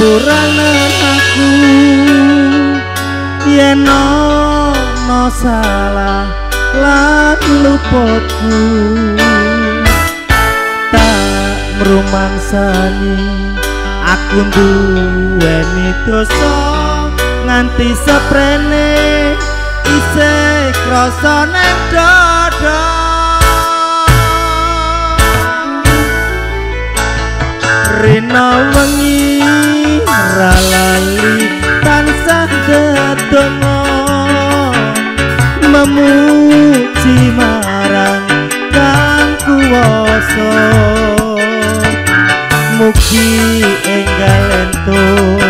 Ngapuranen aku yen no salah lan luputku. Tak mrumangsani aku duweni dosa nganti seprene isih krasa nek mugi enggal entuk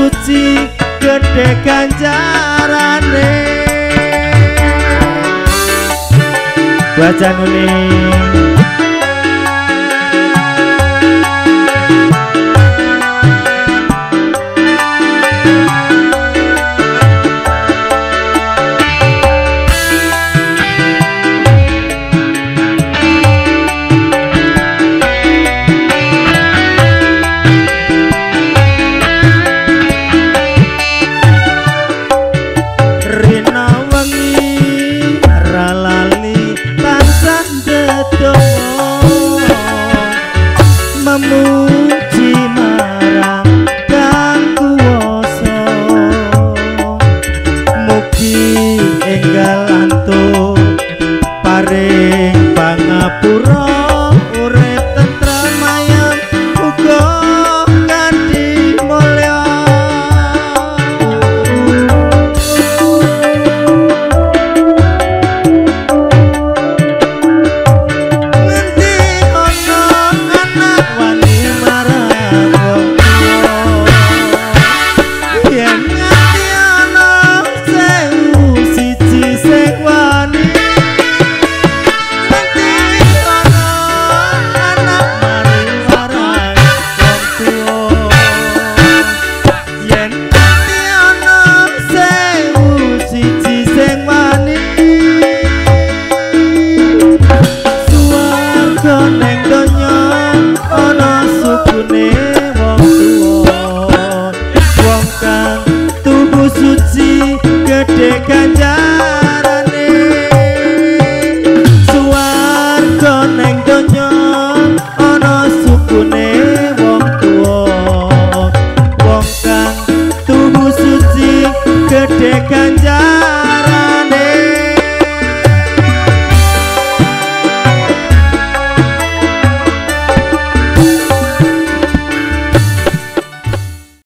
suci gedhe ganjarane nulis que